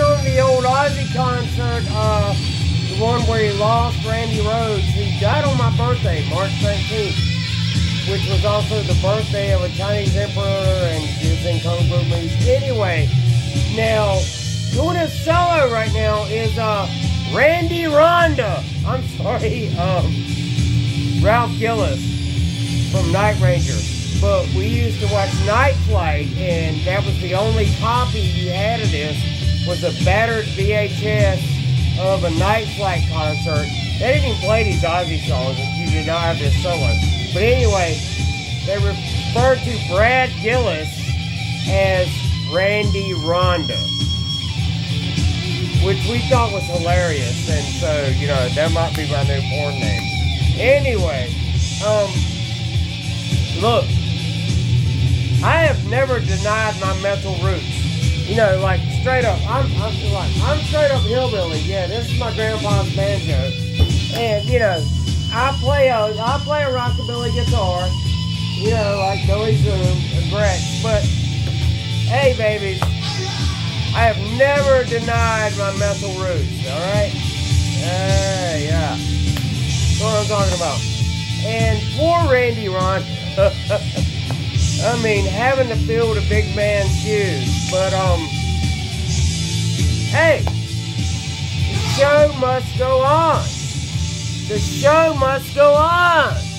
on the old Ozzy concert, uh, the one where he lost Randy Rhoads. He died on my birthday, March 19th, which was also the birthday of a Chinese emperor and was in Kung Fu movies. Anyway, now, doing a solo right now is, uh, Randy Rhonda. I'm sorry, um, Ralph Gillis from Night Ranger but we used to watch Night Flight, and that was the only copy you had of this was a battered VHS of a Night Flight concert. They didn't even play these Ozzy songs, and you did not have this solo. But anyway, they referred to Brad Gillis as Randy Rhonda, which we thought was hilarious, and so you know that might be my new porn name. Anyway, um, look. I have never denied my mental roots. You know, like straight up, I'm, I'm like I'm straight up hillbilly. Yeah, this is my grandpa's banjo, and you know, I play a I play a rockabilly guitar. You know, like Billy Zoom and Gretsch. But hey, babies, I have never denied my metal roots. All right, uh, yeah, that's what I'm talking about. And poor Randy Ron. I mean, having to fill the big man's shoes. But, um, hey, the show must go on. The show must go on.